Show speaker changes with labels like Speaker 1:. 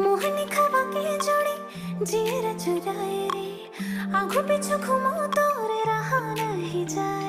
Speaker 1: मोहनी खबा के जोड़ी जीर चुराए रे। आँखों पे चुखमो तोरे रहा नहीं जाए।